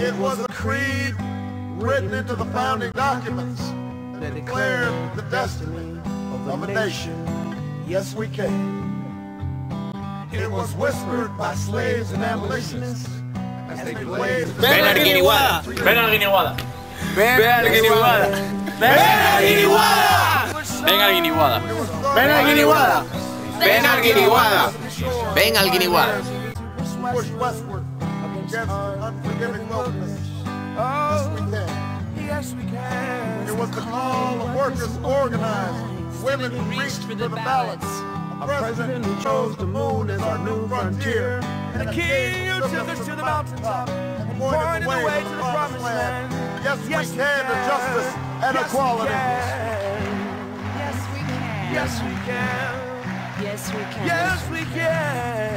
It was a creed written into the founding documents that declared the destiny of a nation. Yes, we can. It was whispered by slaves and abolitionists as they blazed the Ven a Guiniguada. Ven a Guiniguada. Ven a Guiniguada. Ven a Guiniguada. Ven a Guiniguada. Ven a Guiniguada. Ven a Guiniguada. Ven al Guiniguada. Push westward against unforgiving was the call of workers organized, women who reached for the ballots, a president who chose the moon as our new frontier, and a king who took us to the mountaintop and pointed the way to the promised land. Yes, we can to justice and equality. Yes, we can. Yes, we can. Yes, we can. Yes, we can.